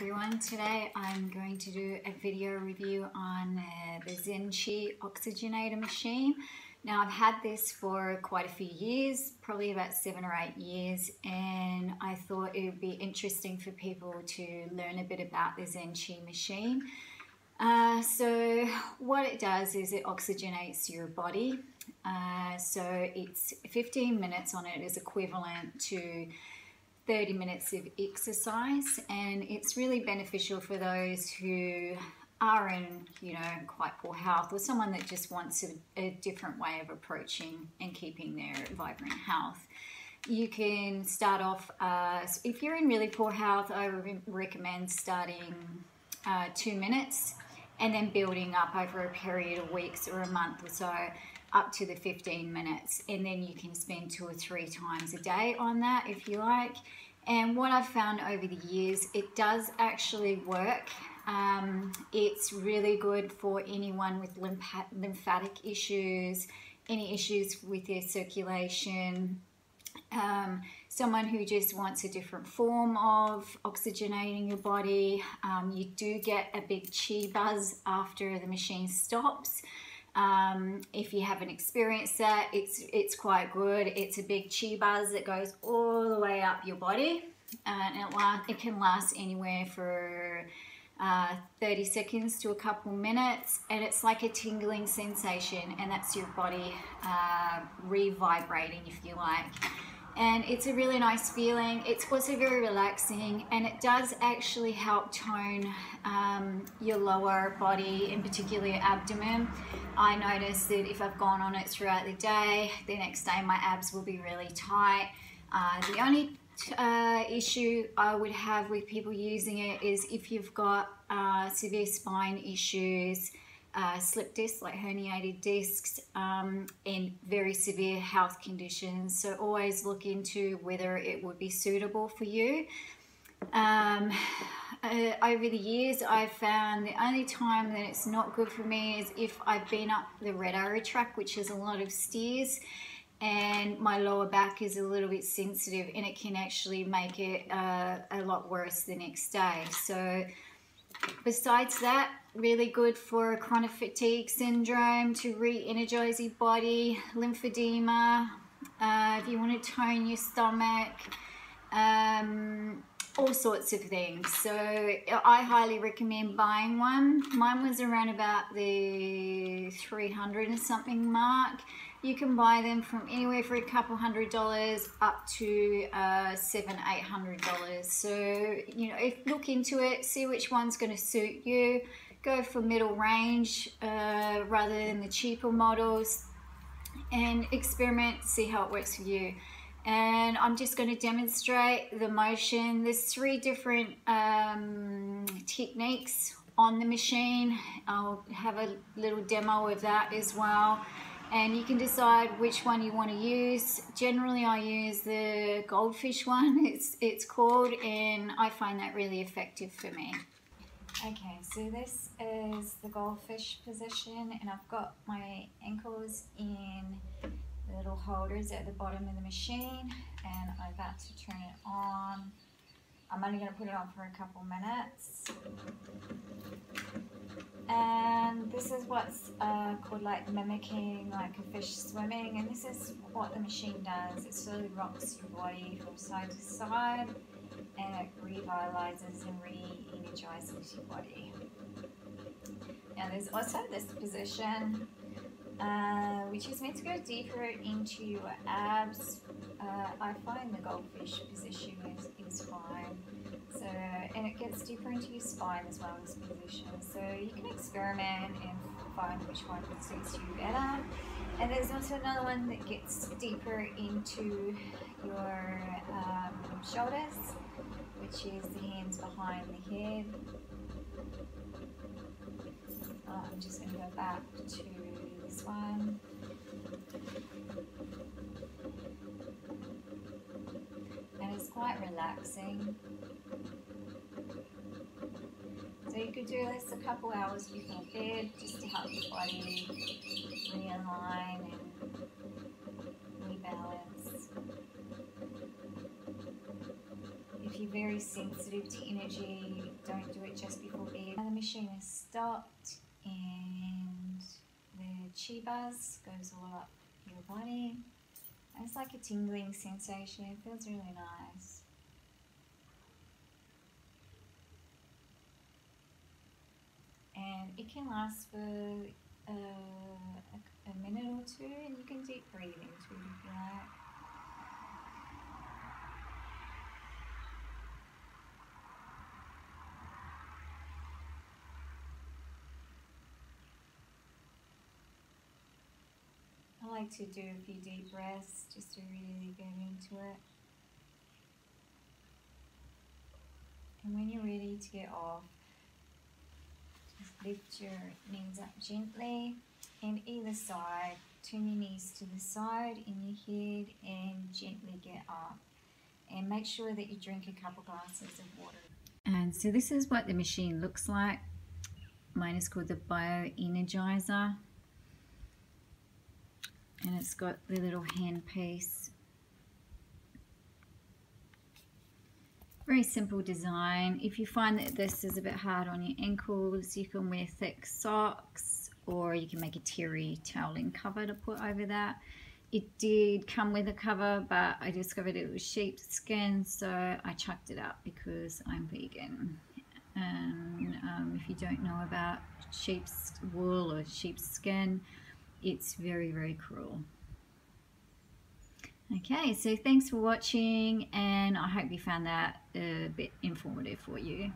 everyone. Today I'm going to do a video review on uh, the Zen Chi oxygenator machine. Now I've had this for quite a few years, probably about seven or eight years, and I thought it would be interesting for people to learn a bit about the Zen Chi machine. Uh, so what it does is it oxygenates your body. Uh, so it's 15 minutes on it is equivalent to 30 minutes of exercise and it's really beneficial for those who are in you know quite poor health or someone that just wants a, a different way of approaching and keeping their vibrant health. You can start off uh, if you're in really poor health i re recommend starting uh, two minutes and then building up over a period of weeks or a month or so up to the 15 minutes and then you can spend two or three times a day on that if you like and what I've found over the years it does actually work. Um, it's really good for anyone with lymphatic issues any issues with their circulation. Um, someone who just wants a different form of oxygenating your body um, you do get a big chi buzz after the machine stops um, if you haven't experienced that, it's, it's quite good. It's a big chi buzz that goes all the way up your body and it, last, it can last anywhere for uh, 30 seconds to a couple minutes and it's like a tingling sensation and that's your body uh, re-vibrating if you like and it's a really nice feeling. It's also very relaxing and it does actually help tone um, your lower body, in particular your abdomen. I notice that if I've gone on it throughout the day, the next day my abs will be really tight. Uh, the only uh, issue I would have with people using it is if you've got uh, severe spine issues, uh, slip discs, like herniated discs, um, and very severe health conditions. So always look into whether it would be suitable for you. Um, uh, over the years, I've found the only time that it's not good for me is if I've been up the red arrow track, which has a lot of stairs, and my lower back is a little bit sensitive, and it can actually make it uh, a lot worse the next day. So Besides that, really good for chronic fatigue syndrome to re-energize your body, lymphedema, uh, if you want to tone your stomach, um, all sorts of things. So I highly recommend buying one. Mine was around about the 300 and something mark. You can buy them from anywhere for a couple hundred dollars up to uh, seven, eight hundred dollars. So, you know, if look into it, see which one's going to suit you. Go for middle range uh, rather than the cheaper models and experiment, see how it works for you. And I'm just going to demonstrate the motion. There's three different um, techniques on the machine. I'll have a little demo of that as well and you can decide which one you want to use. Generally I use the goldfish one, it's, it's called, and I find that really effective for me. Okay, so this is the goldfish position and I've got my ankles in little holders at the bottom of the machine and I'm about to turn it on. I'm only going to put it on for a couple minutes. And this is what's uh, called like mimicking like a fish swimming and this is what the machine does. It slowly rocks your body from side to side and it revitalizes and re-energizes your body now there's also this position uh, which is meant to go deeper into your abs uh, I find the goldfish position is, is fine so, and it gets deeper into your spine as well as position. So you can experiment and find which one suits you better. And there's also another one that gets deeper into your um, shoulders, which the hands behind the head. Oh, I'm just going to go back to this one. And it's quite relaxing. So you could do this a couple hours before bed just to help your body realign and rebalance. Very sensitive to energy, don't do it just before bed. Now the machine is stopped and the chi buzz goes all up your body. And it's like a tingling sensation. It feels really nice. And it can last for uh, a, a minute or two and you can deep breathe into it if you like. Like to do a few deep breaths just to really get into it. And when you're ready to get off, just lift your knees up gently and either side. Turn your knees to the side in your head and gently get up. And make sure that you drink a couple glasses of water. And so this is what the machine looks like. Mine is called the Bio Energizer and it's got the little hand piece. Very simple design. If you find that this is a bit hard on your ankles, you can wear thick socks or you can make a terry toweling cover to put over that. It did come with a cover, but I discovered it was sheepskin, so I chucked it out because I'm vegan. And um, if you don't know about sheep's wool or sheepskin, it's very, very cruel. Okay, so thanks for watching and I hope you found that a bit informative for you.